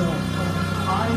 I